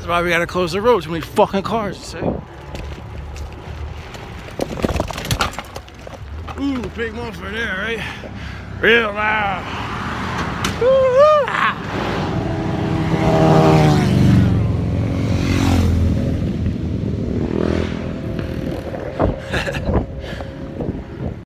That's why we gotta close the road. Too many fucking cars. See? Ooh, big one for there, right? Real loud. Woo!